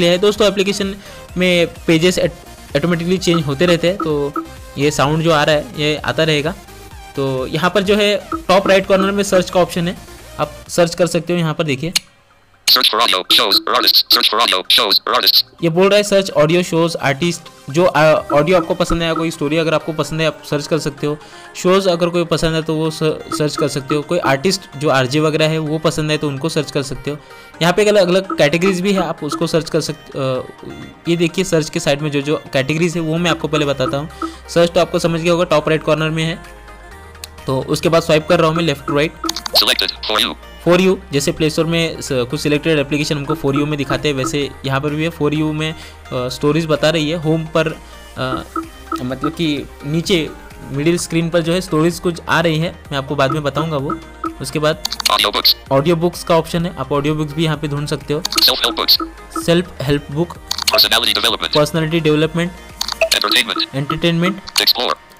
लिए है। दोस्तों एप्लीकेशन में पेजेस ऑटोमेटिकली चेंज होते रहते हैं तो ये साउंड जो आ रहा है, ये आता रहेगा। तो यहाँ पर जो है टॉप राइट कॉर्नर में सर्च का ऑप्शन है। आप सर्च कर सकते हो, यहाँ पर देखिए। Audio, shows, or artists. Search for audio, shows, or artists. ये बोल रहा है सर्च ऑडियो शोज़ आर्टिस्ट जो ऑडियो आपको पसंद है या कोई स्टोरी अगर आपको पसंद है आप सर्च कर सकते हो। शोज़ अगर कोई पसंद है तो वो सर्च कर सकते हो। कोई आर्टिस्ट जो आरजे वगैरह है वो पसंद है तो उनको सर्च कर सकते हो। यहाँ पे अलग अलग कैटेगरीज भी है आप उसको सर्च कर सकते ये देखिए सर्च के साइड में जो जो कैटेगरीज है वो मैं आपको पहले बताता हूँ। सर्च तो आपको समझ गया होगा टॉप राइट कॉर्नर में है। तो उसके बाद स्वाइप कर रहा हूँ मैं left to right. For you जैसे प्ले स्टोर में कुछ सिलेक्टेड एप्लीकेशन हमको फॉर यू में दिखाते हैं वैसे यहाँ पर भी है। फॉर यू में स्टोरीज बता रही है। होम पर अ, मतलब कि नीचे मिडिल स्क्रीन पर जो है स्टोरीज कुछ आ रही है। मैं आपको बाद में बताऊँगा वो। उसके बाद ऑडियो बुक्स का ऑप्शन है। आप ऑडियो बुक्स भी यहाँ पे ढूंढ सकते हो। Self help book. Personality Entertainment. Entertainment.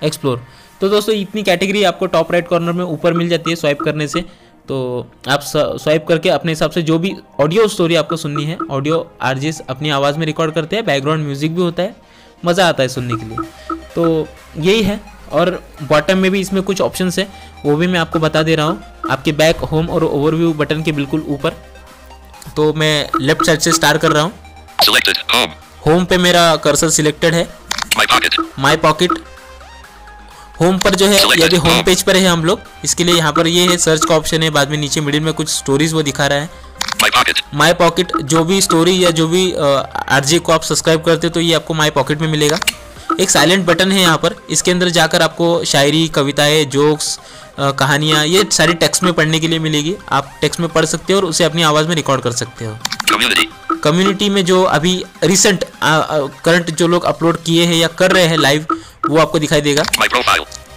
Explore तो दोस्तों इतनी कैटेगरी आपको टॉप राइट कॉर्नर में ऊपर मिल जाती है स्वाइप करने से। तो आप स्वाइप करके अपने हिसाब से जो भी ऑडियो स्टोरी आपको सुननी है ऑडियो आरजेस अपनी आवाज़ में रिकॉर्ड करते हैं बैकग्राउंड म्यूज़िक भी होता है मज़ा आता है सुनने के लिए। तो यही है और बॉटम में भी इसमें कुछ ऑप्शंस है वो भी मैं आपको बता दे रहा हूँ। आपके बैक होम और ओवरव्यू बटन के बिल्कुल ऊपर। तो मैं लेफ़्ट साइड से स्टार्ट कर रहा हूँ। होम पे मेरा कर्सर सिलेक्टेड है। माई पॉकेट होम पर जो है यदि होम पेज पर है हम लोग इसके लिए यहाँ पर ये है सर्च का ऑप्शन है बाद में नीचे मिडिल में कुछ स्टोरीज वो दिखा रहा है. माई पॉकेट जो भी स्टोरी या जो भी आरजे को आप सब्सक्राइब करते तो ये आपको माई पॉकेट में मिलेगा। एक साइलेंट बटन है यहाँ पर इसके अंदर जाकर आपको शायरी कविताएँ जोक्स कहानियाँ ये सारी टेक्स्ट में पढ़ने के लिए मिलेगी। आप टेक्स्ट में पढ़ सकते हो और उसे अपनी आवाज़ में रिकॉर्ड कर सकते हो। कम्युनिटी में जो अभी रिसेंट करंट जो लोग अपलोड किए हैं या कर रहे हैं लाइव वो आपको दिखाई देगा.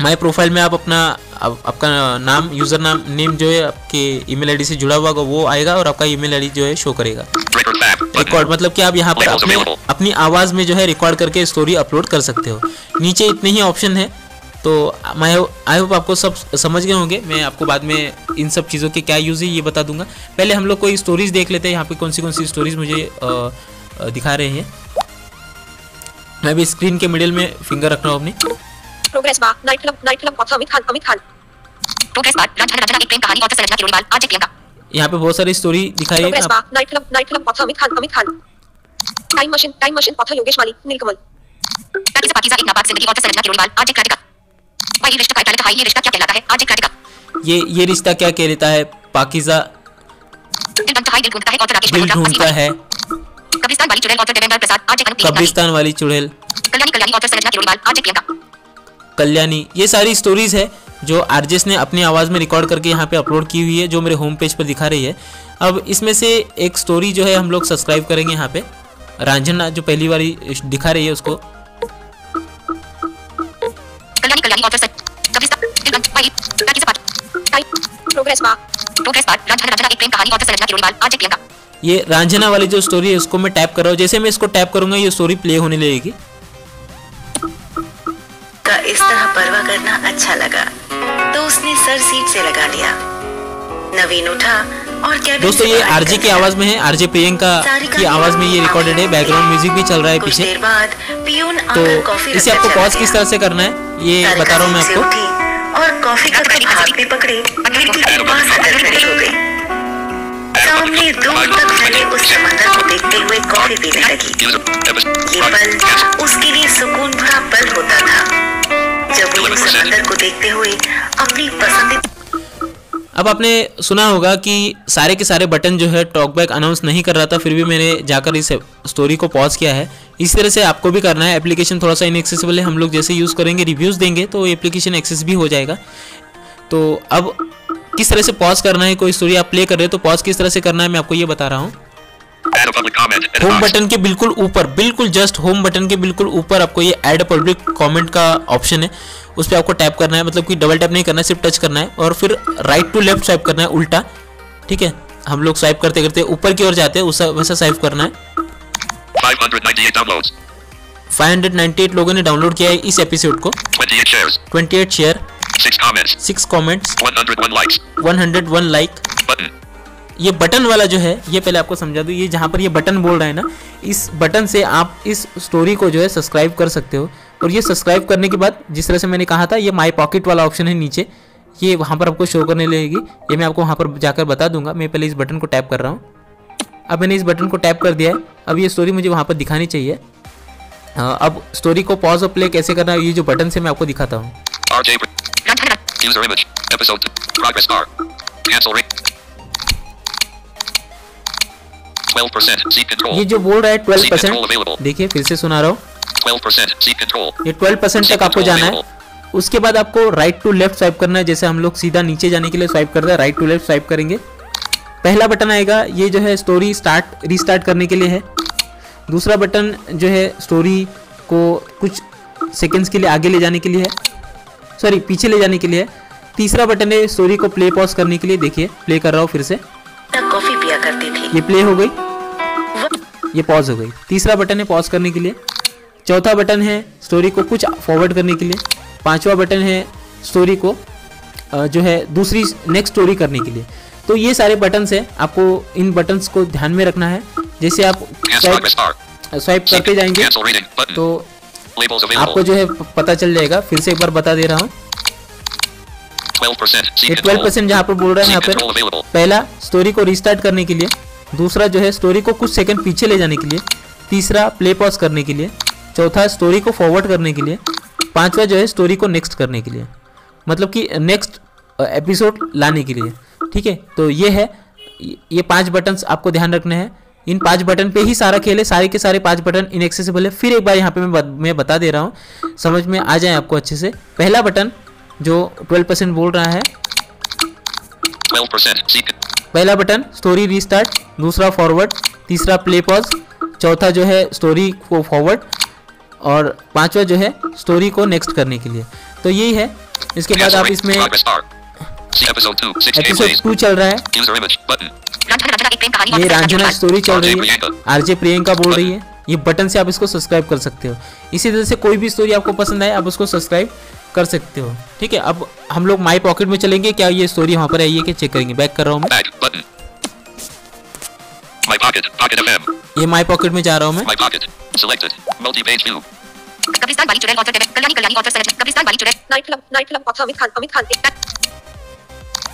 माई प्रोफ़ाइल में आप अपना आप, आपका नाम यूज़र नाम नेम जो है आपके ईमेल आईडी से जुड़ा हुआ होगा वो आएगा और आपका ईमेल आईडी जो है शो करेगा. रिकॉर्ड मतलब कि आप यहाँ पर अपने अपनी आवाज़ में जो है रिकॉर्ड करके स्टोरी अपलोड कर सकते हो। नीचे इतने ही ऑप्शन है तो मैं आई होप आपको सब समझ गए होंगे। मैं आपको बाद में इन सब चीज़ों के क्या यूज़ है ये बता दूँगा। पहले हम लोग कोई स्टोरीज देख लेते हैं यहाँ पे कौन सी कौन सी स्टोरीज मुझे अ, दिखा रहे हैं। मैं भी स्क्रीन के मिडिल में फिंगर रख रहा हूँ अपनी। Progress bar night club night club author Amit Khan Amit Khan progress bar राजधानी रचना एक प्रेम कहानी और संरचना की जोड़ीवाल आज एक प्रियंका। यहाँ पे बहुत सारी स्टोरी दिखाई है। Progress bar night club night club author Amit Khan Amit Khan time machine time machine author Yogesh Mali Neelkamal से पाकिजा एक नापाक ज़िंदगी और संरचना की जोड़ीवाल आज एक क्रांतिका भाई रिश्ता का इतालत भाई ये रिश्ता क्या कहलाता है? आज एक क्रांतिका ये ये रिश्ता क्या कहता है? पाकिजा दिल है ढूंढता है और राकेश दिल ढूंढता है। कब्रिस्तान वाली चुड़ैल और देवेंद्र प्रसाद आज कब्रिस्तान वाली चुड़ैल। कल्याणी कल्याणी और संरचना की जोड़ीवाल आज प्रियंका। कल्याणी ये सारी स्टोरीज है जो आरजेस ने अपनी आवाज़ में रिकॉर्ड करके यहाँ पे अपलोड की हुई है जो मेरे होम पेज पर दिखा रही है। अब इसमें से एक स्टोरी जो है हम लोग सब्सक्राइब करेंगे यहाँ पे। रांझना जो पहली बारी दिखा रही है उसको। प्रोग्रेस बार प्रोग्रेस बार राजधानी रचना एक प्रेम कहानी आज प्रियंका। ये रांझना वाली जो स्टोरी है उसको मैं टैप कर रहा हूँ। जैसे मैं इसको टैप करूँगा ये स्टोरी प्ले होने लगेगी। का इस तरह परवा करना अच्छा लगा तो उसने सर सीट से लगा लिया। नवीन उठा और कैबिन दोस्तों ये आरजे की आवाज़ में है। आरजे प्रियंका की आवाज़ में ये रिकॉर्डेड है बैकग्राउंड म्यूज़िक भी चल रहा है पीछे। बाद पियून तो इसे आपको पॉज किस तरह से करना है ये बता रहा हूँ मैं आपको। और कॉफ़ी का हाथ में पकड़े। खिड़की के पास हो गई। सामने दूर तक फैले उस समंदर को देखते हुए कॉफ़ी पीने लगी ये पल उसके लिए सुकून भरा पल होता था। जब वो समंदर को देखते हुए अपनी पसंदीदा अब आपने सुना होगा कि सारे के सारे बटन जो है टॉक बैक अनाउंस नहीं कर रहा था फिर भी मैंने जाकर इस स्टोरी को पॉज किया है। इस तरह से आपको भी करना है। एप्लीकेशन थोड़ा सा इनएक्सेसिबल है। हम लोग जैसे यूज़ करेंगे रिव्यूज़ देंगे तो एप्लीकेशन एक्सेस भी हो जाएगा। तो अब किस तरह से पॉज करना है? कोई स्टोरी आप प्ले कर रहे हो तो पॉज किस तरह से करना है? मैं आपको ये बता रहा हूँ। होम बटन के बिल्कुल ऊपर, बिल्कुल जस्ट होम बटन के बिल्कुल ऊपर आपको ये ऐड पब्लिक कमेंट का ऑप्शन है। उस पर आपको टैप करना है मतलब कि डबल टैप नहीं करना है, सिर्फ़ टच करना है और फिर राइट टू लेफ़्ट स्वाइप करना है, उल्टा। ठीक है? हम लोग स्वाइप करते करते ऊपर की ओर जाते हैं वैसा स्वाइप करना है। 598 लोगों ने डाउनलोड किया है इस एपिसोड को। 28 shares. 28 share 6 comments. 6 comments 101 likes. 101 like Button. ये बटन वाला जो है ये पहले आपको समझा दूँ ये जहाँ पर ये बटन बोल रहा है ना इस बटन से आप इस स्टोरी को जो है सब्सक्राइब कर सकते हो। और ये सब्सक्राइब करने के बाद जिस तरह से मैंने कहा था ये माई पॉकेट वाला ऑप्शन है नीचे। ये वहाँ पर आपको शो करने लगेगी। ये मैं आपको वहाँ पर जाकर बता दूँगा। मैं पहले इस बटन को टैप कर रहा हूँ। अब मैंने इस बटन को टैप कर दिया है। अब ये स्टोरी मुझे वहाँ पर दिखानी चाहिए। हाँ, अब स्टोरी को पॉज और प्ले कैसे करना है ये जो बटन से मैं आपको दिखाता हूँ। User image. Episode. Progress bar. Cancel rate. 12%. Seat control. ये जो बोल रहा है ट्वेल्व परसेंट. देखिए फिर से सुना रहा हूँ 12%. Seat control. ये 12 परसेंट तक आपको जाना है उसके बाद आपको राइट टू लेफ़्ट स्वाइप करना है जैसे हम लोग सीधा नीचे जाने के लिए स्वाइप करते हैं राइट टू लेफ़्ट स्वाइप करेंगे पहला बटन आएगा ये जो है स्टोरी स्टार्ट रीस्टार्ट करने के लिए है दूसरा बटन जो है स्टोरी को कुछ सेकंड्स के लिए आगे ले जाने के लिए है सॉरी पीछे ले जाने के लिए। तीसरा बटन है स्टोरी को प्ले पॉज करने के लिए। देखिए प्ले कर रहा हूँ फिर से। कॉफ़ी पिया करती थी। ये प्ले हो गई। ये पॉज हो गई। तीसरा बटन है पॉज करने के लिए। चौथा बटन है स्टोरी को कुछ फॉरवर्ड करने के लिए। पांचवा बटन है स्टोरी को जो है दूसरी नेक्स्ट स्टोरी करने के लिए। तो ये सारे बटन्स हैं। आपको इन बटन्स को ध्यान में रखना है। जैसे आप स्वाइप करते जाएँगे. तो आपको जो है पता चल जाएगा। फिर से एक बार बता दे रहा हूँ। 12%. Seat ये control. 12 परसेंट जहाँ पर बोल रहा है यहाँ पर पहला स्टोरी को रिस्टार्ट करने के लिए दूसरा जो है स्टोरी को कुछ सेकंड पीछे ले जाने के लिए तीसरा प्ले पॉज करने के लिए चौथा स्टोरी को फॉरवर्ड करने के लिए पांचवा जो है स्टोरी को नेक्स्ट करने के लिए। मतलब कि नेक्स्ट एपिसोड लाने के लिए। ठीक है? तो ये है ये पाँच बटन्स आपको ध्यान रखने हैं। इन पाँच बटन पे ही सारा खेल है सारे के सारे पाँच बटन इनएक्सेसिबल है। फिर एक बार यहाँ पे मैं मैं बता दे रहा हूँ समझ में आ जाए आपको अच्छे से। पहला बटन जो 12 परसेंट बोल रहा है। 12%. पहला बटन स्टोरी रीस्टार्ट दूसरा फॉरवर्ड तीसरा प्ले पॉज चौथा जो है स्टोरी को फॉरवर्ड और पांचवा जो है स्टोरी को नेक्स्ट करने के लिए। तो यही है। इसके बाद आप इसमें Progress bar. See episode 2. 6 episode चल रहा है। User image. Button. Ranjana Ranjana एक प्रेम कहानी और ये रांझना स्टोरी चल रही है। आरजे प्रियंका बोल रही है। ये बटन से आप इसको सब्सक्राइब कर सकते हो। इसी तरह से कोई भी स्टोरी आपको पसंद आए आप उसको सब्सक्राइब कर सकते हो। ठीक है अब हम लोग माई पॉकेट में चलेंगे। क्या ये स्टोरी वहाँ पर आई है? कि चेक करेंगे। बैक कर रहा हूँ मैं। My pocket. Pocket FM. ये माई पॉकेट में जा रहा हूँ मैं. कब्रिस्तान वाली चुड़ैल author table Kalyani Kalyani author Syed कब्रिस्तान वाली चुड़ैल। Night club night club author Amit Khan Amit Khan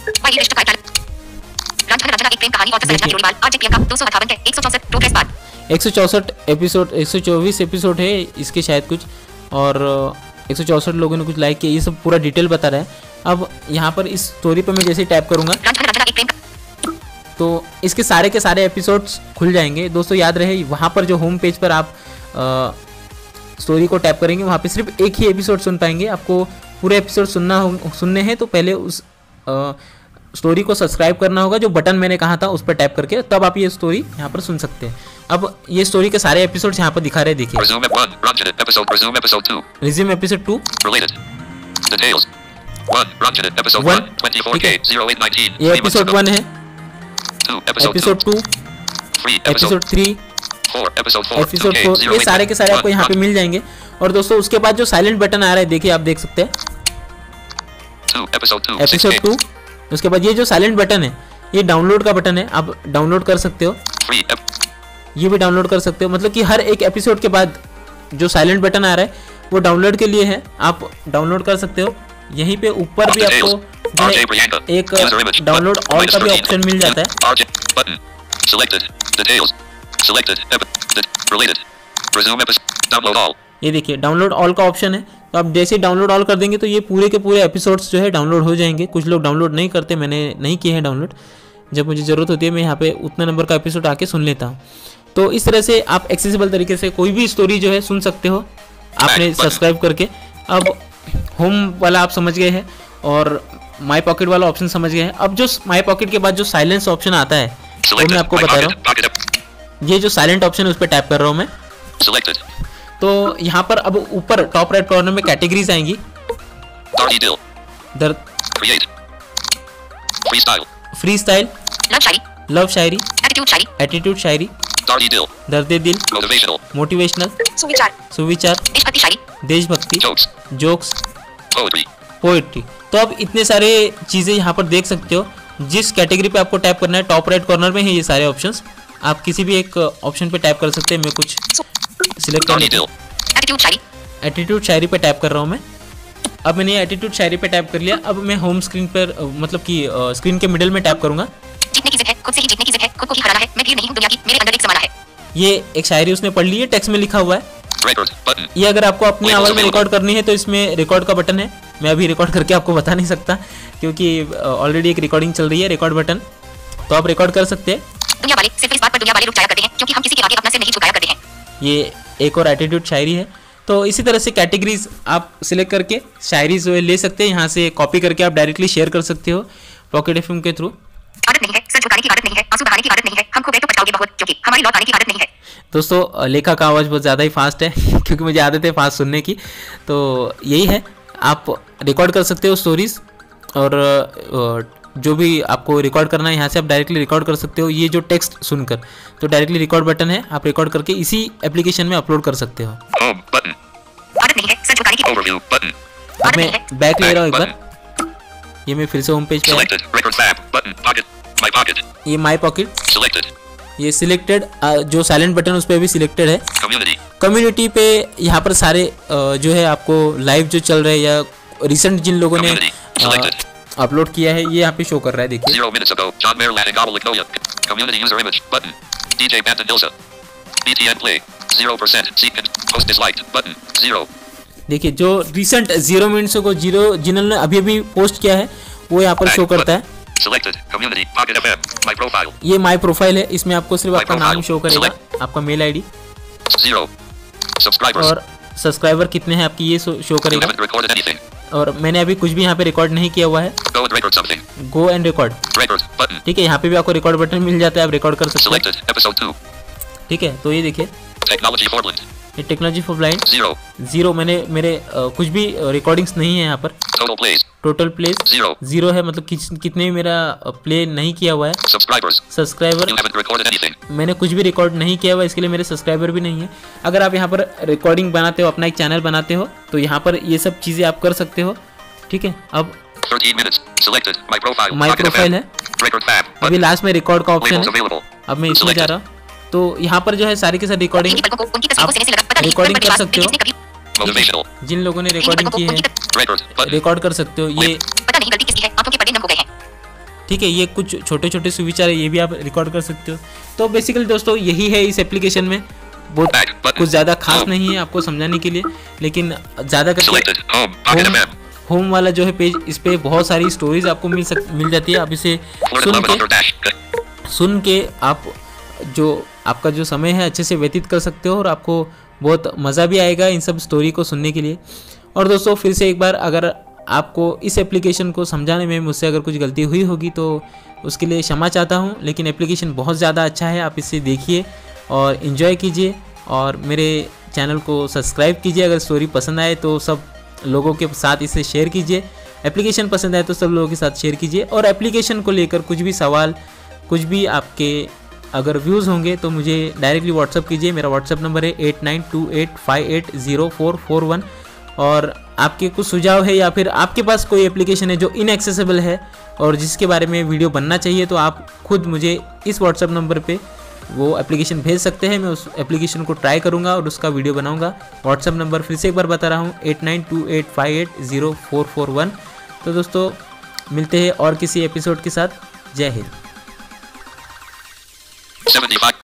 Y रिश्ता का रंजना रंजना एक प्रेम कहानी ऑथर सैयद जोड़ीवाल आज प्रियंका दो सौ अठावन एक सौ चौसठ प्रोग्रेस बार एक सौ चौसठ एपिसोड एक सौ चौबीस एपिसोड है इसके शायद कुछ और एक सौ चौसठ लोगों ने कुछ लाइक किया ये सब पूरा डिटेल बता रहा है। अब यहाँ पर इस स्टोरी पर मैं जैसे टैप करूँगा तो इसके सारे के सारे एपिसोड्स खुल जाएँगे। दोस्तों याद रहे वहाँ पर जो होम पेज पर आप स्टोरी को टैप करेंगे वहाँ पे सिर्फ़ एक ही एपिसोड सुन पाएँगे। आपको पूरे एपिसोड सुनना हो सुनने हैं तो पहले उस स्टोरी को सब्सक्राइब करना होगा जो बटन मैंने कहा था उस पर टैप करके तब आप ये स्टोरी यहाँ पर सुन सकते हैं अब ये स्टोरी के सारे एपिसोड्स यहाँ पर दिखा रहे देखिए Resume at 1. Ranjana. Episode. Resume episode 2. Resume episode two Related. Details. 1. Ranjana. Episode One. 1. 24K. 0819. ये एपिसोड वन है episode two episode three 4. Episode 4. Episode four ये सारे के सारे आपको यहाँ पे मिल जाएँगे और दोस्तों उसके बाद जो साइलेंट बटन आ रहा है देखिए आप देख सकते हैं 2. Episode 2. एपिसोड टू उसके बाद ये जो साइलेंट बटन है ये डाउनलोड का बटन है आप डाउनलोड कर सकते हो। ये भी डाउनलोड कर सकते हो मतलब कि हर एक एपिसोड के बाद जो साइलेंट बटन आ रहा है वो डाउनलोड के लिए है आप डाउनलोड कर सकते हो। यहीं पे ऊपर भी आपको. एक डाउनलोड ऑल का भी ऑप्शन मिल जाता है. ये देखिए डाउनलोड ऑल का ऑप्शन है। तो आप जैसे डाउनलोड ऑल कर देंगे तो ये पूरे के पूरे एपिसोड्स जो है डाउनलोड हो जाएँगे। कुछ लोग डाउनलोड नहीं करते मैंने नहीं किए हैं डाउनलोड जब मुझे ज़रूरत होती है मैं यहाँ पे उतना नंबर का एपिसोड आके सुन लेता हूँ। तो इस तरह से आप एक्सेसिबल तरीके से कोई भी स्टोरी जो है सुन सकते हो। आपने सब्सक्राइब करके। अब होम वाला आप समझ गए हैं और माई पॉकेट वाला ऑप्शन समझ गए हैं। अब जो माई पॉकेट के बाद जो साइलेंस ऑप्शन आता है वो मैं आपको बता रहा हूँ। ये जो साइलेंट ऑप्शन है उस पर टैप कर रहा हूँ मैं. तो यहाँ पर अब ऊपर टॉप राइट कॉर्नर में कैटेगरीज आएँगी. फ्री स्टाइल लव शायरी एटीट्यूड शायरी. दर्द दिल. मोटिवेशनल सुविचार सुविचार देशभक्ति. जोक्स पोएट्री तो आप इतने सारे चीज़ें यहाँ पर देख सकते हो। जिस कैटेगरी पे आपको टैप करना है टॉप राइट कॉर्नर में है ये सारे ऑप्शंस आप किसी भी एक ऑप्शन पे टैप कर सकते हैं मैं कुछ सिलेक्ट कर एटीट्यूड शायरी एटीट्यूड शायरी पे टैप कर रहा हूँ मैं। अब मैंने एटीट्यूड शायरी पे टैप कर लिया। अब मैं होम स्क्रीन पर मतलब कि स्क्रीन के मिडिल में टैप करूँगा। जीतने की जिद है खुद से ही जीतने की जिद है खुद को ही हराना है मैं भीड़ नहीं हूँ दुनिया की मेरे अंदर एक जमाना है। ये एक शायरी उसने पढ़ ली है टेक्स्ट में लिखा हुआ है। ये अगर आपको अपनी आवाज़ में रिकॉर्ड करनी है तो इसमें रिकॉर्ड का बटन है। मैं अभी रिकॉर्ड करके आपको बता नहीं सकता क्योंकि ऑलरेडी एक रिकॉर्डिंग चल रही है रिकॉर्ड बटन तो आप रिकॉर्ड कर सकते हैं। दुनिया वाले सिर्फ़ इस बात पर दुनिया वाले रुक जाया करते हैं क्योंकि हम किसी के आगे अपना सिर नहीं झुकाया करते हैं। ये एक और एटीट्यूड शायरी है। तो इसी तरह से कैटेगरीज आप सिलेक्ट करके शायरी जो है ले सकते हैं। यहाँ से कॉपी करके आप डायरेक्टली शेयर कर सकते हो पॉकेट एफ़ के थ्रू आदत नहीं है सर झुकाने की है आँसू बहाने की आदत नहीं है हमको गए तो दोस्तों लेखा का आवाज़ बहुत ज़्यादा ही फास्ट है क्योंकि मुझे आदत है फास्ट सुनने की। तो यही है आप रिकॉर्ड कर सकते हो स्टोरीज और जो भी आपको रिकॉर्ड करना है यहाँ से आप डायरेक्टली रिकॉर्ड कर सकते हो। ये जो टेक्स्ट सुनकर तो डायरेक्टली रिकॉर्ड बटन है आप रिकॉर्ड करके इसी एप्लीकेशन में अपलोड कर सकते हो। है. अब मैं बैक ले रहा हूँ एक बार। ये मैं फिर से होम पेज पे. ये माई पॉकेट ये सिलेक्टेड जो साइलेंट बटन उस पर भी सिलेक्टेड है। कम्युनिटी पे यहाँ पर सारे जो है आपको लाइव जो चल रहे हैं या रिसेंट जिन लोगों ने. अपलोड किया है ये यहाँ पे शो कर रहा है देखिए। देखिए जो रिसेंट ज़ीरो मिनट्स को ज़ीरो जिन्होंने अभी अभी पोस्ट किया है वो यहाँ पर शो करता है। ये माई प्रोफ़ाइल है इसमें आपको सिर्फ़ आपका नाम शो करेगा आपका मेल आईडी और सब्सक्राइबर कितने हैं आपकी ये शो करेगा। और मैंने अभी कुछ भी यहाँ पे रिकॉर्ड नहीं किया हुआ है. गो एंड रिकॉर्ड ठीक है यहाँ पे भी आपको रिकॉर्ड बटन मिल जाता है आप रिकॉर्ड कर सकते हैं Selected. Episode 2. ठीक है तो ये देखिए. ये technology for blind Zero. Zero मैंने मेरे अ, कुछ भी रिकॉर्डिंग्स नहीं है यहाँ पर. Total place Zero. ज़ीरो है मतलब किस, कितने भी मेरा प्ले नहीं किया हुआ है सब्सक्राइबर. मैंने कुछ भी रिकॉर्ड नहीं किया हुआ इसके लिए मेरे सब्सक्राइबर भी नहीं है अगर आप यहाँ पर रिकॉर्डिंग बनाते हो अपना एक चैनल बनाते हो तो यहाँ पर ये सब चीज़ें आप कर सकते हो ठीक है अब 13 minutes. Selected. My profile. My Pocket profile FM. है। अभी लास्ट में रिकॉर्ड का ऑप्शन है अब मैं इसमें जा रहा हूँ तो यहाँ पर जो है सारी के सारी रिकॉर्डिंग आप पर कर सकते हो। जिन लोगों ने रिकॉर्डिंग की है. रिकॉर्ड कर सकते हो। ये है हो हैं। ठीक है ये कुछ छोटे छोटे सुविचार है ये भी आप रिकॉर्ड कर सकते हो। तो बेसिकली दोस्तों यही है इस एप्लीकेशन में। बहुत कुछ ज़्यादा खास नहीं है आपको समझाने के लिए लेकिन ज़्यादा करके होम होम वाला जो है पेज इस पे बहुत सारी स्टोरीज आपको मिल सक मिल जाती है। आप इसे सुन के सुन के आप जो आपका जो समय है अच्छे से व्यतीत कर सकते हो और आपको बहुत मज़ा भी आएगा इन सब स्टोरी को सुनने के लिए। और दोस्तों, फिर से एक बार अगर आपको इस एप्लीकेशन को समझाने में मुझसे अगर कुछ गलती हुई होगी तो उसके लिए क्षमा चाहता हूँ, लेकिन एप्लीकेशन बहुत ज़्यादा अच्छा है, आप इसे देखिए और इन्जॉय कीजिए और मेरे चैनल को सब्सक्राइब कीजिए, अगर स्टोरी पसंद आए तो सब लोगों के साथ इसे शेयर कीजिए। एप्लीकेशन पसंद आए तो सब लोगों के साथ शेयर कीजिए और एप्लीकेशन को लेकर कुछ भी सवाल, कुछ भी आपके अगर व्यूज़ होंगे तो मुझे डायरेक्टली व्हाट्सअप कीजिए। मेरा व्हाट्सअप नंबर है eight nine two eight five eight zero four four one और आपके कुछ सुझाव है या फिर आपके पास कोई एप्लीकेशन है जो इनएक्सेसिबल है और जिसके बारे में वीडियो बनना चाहिए तो आप खुद मुझे इस व्हाट्सअप नंबर पे वो एप्लीकेशन भेज सकते हैं। मैं उस एप्लीकेशन को ट्राई करूँगा और उसका वीडियो बनाऊँगा। व्हाट्सअप नंबर फिर से एक बार बता रहा हूँ eight nine two eight five eight zero four four one तो दोस्तों, मिलते हैं और किसी एपिसोड के साथ। जय हिंद। 75.